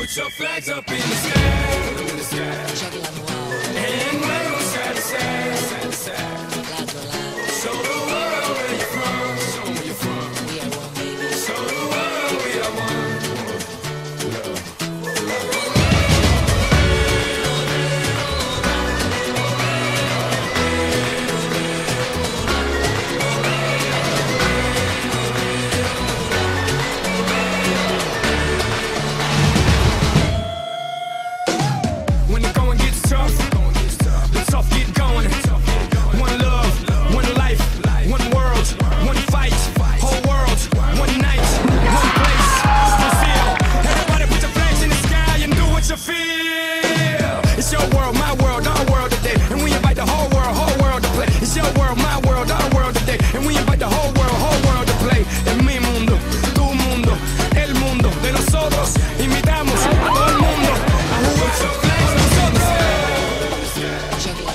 Put your flags up in the sky. In the sky. And tough get going. One love, one life, one world, one fight, whole world, one night, one place, one feel. Everybody put your flags in the sky and do what you feel. It's your world, my world, our world today, and we invite the whole world, whole world to play. It's your world, my world, our world today, and we invite the whole world, whole world to play. Es mi mundo, tu mundo, el mundo de nosotros. Invitamos a todo el mundo a jugar. Nosotros.